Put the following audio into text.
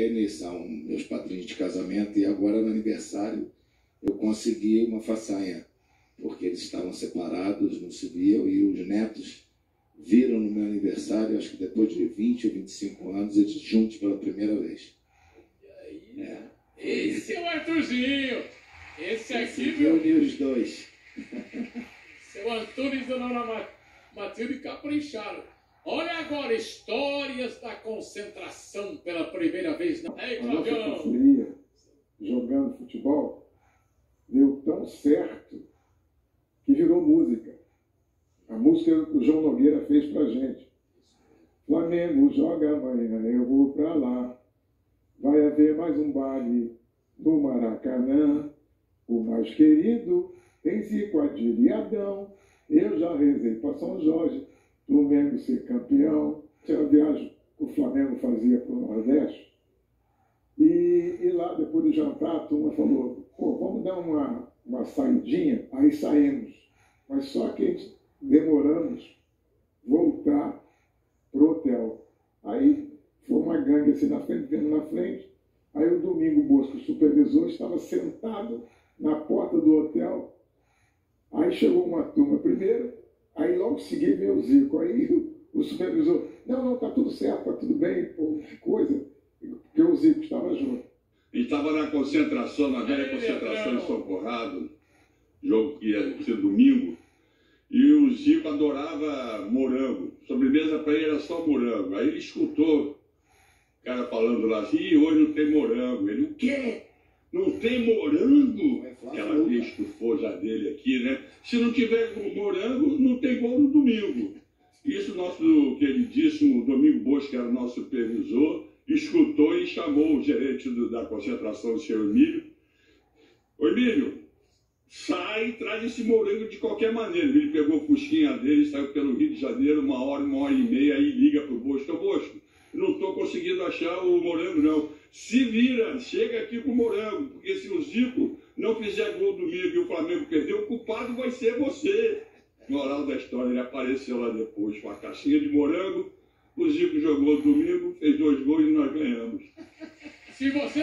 Lene, são meus padrinhos de casamento, e agora no aniversário eu consegui uma façanha, porque eles estavam separados, não se viam, e os netos viram no meu aniversário, acho que depois de 20 ou 25 anos, eles juntos pela primeira vez. É. Esse é o Arthurzinho. Esse aqui, meu. Uniu os dois. Seu Antônio e Dona Matilde capricharam. Olha agora, histórias da concentração pela primeira vez. Não é, Claudião? jogando futebol deu tão certo que virou música. A música que o João Nogueira fez pra gente. Flamengo joga amanhã, eu vou pra lá. Vai haver mais um baile no Maracanã. O mais querido tem Zico, Adilho e Adão. Eu já rezei para São Jorge, Flamengo ser campeão. Tinha viagem que o Flamengo fazia para o Nordeste. E, e, lá, depois do jantar, a turma falou, pô, vamos dar uma, uma saidinha. Aí saímos. Mas só que demoramos voltar pro hotel. Aí foi uma gangue assim na frente, vendo na frente. Aí o Domingo Bosco, o supervisor, estava sentado na porta do hotel. Aí chegou uma turma primeiro, aí logo seguiu veio o Zico. Aí o, o supervisor, não, não, tá tudo certo, tá tudo bem, pô, que coisa. Porque o Zico estava junto. E estava na concentração, na velha concentração em São Corrado, jogo que ia ser domingo, e o Zico adorava morango. Sobremesa para ele era só morango. Aí ele escutou o cara falando lá assim, e hoje não tem morango. Ele, o quê? Não tem morango? Aquela estufosa dele aqui, né? Se não tiver morango, não tem gol no domingo. Isso nosso queridíssimo Domingo Bosco, que era nosso supervisor, escutou e chamou o gerente do, da concentração, o senhor Emílio. Ô Emílio, sai e traz esse morango de qualquer maneira. Ele pegou o fusquinha dele, saiu pelo Rio de Janeiro, uma hora, uma hora e meia, aí liga pro Bosco. Ô Bosco, não estou conseguindo achar o morango, não. Se vira, chega aqui com o morango, porque se o Zico não fizer gol domingo e o Flamengo perder, o culpado vai ser você. Moral da história, ele apareceu lá depois com a caixinha de morango, o Zico jogou domingo, fez dois gols e nós ganhamos. Se você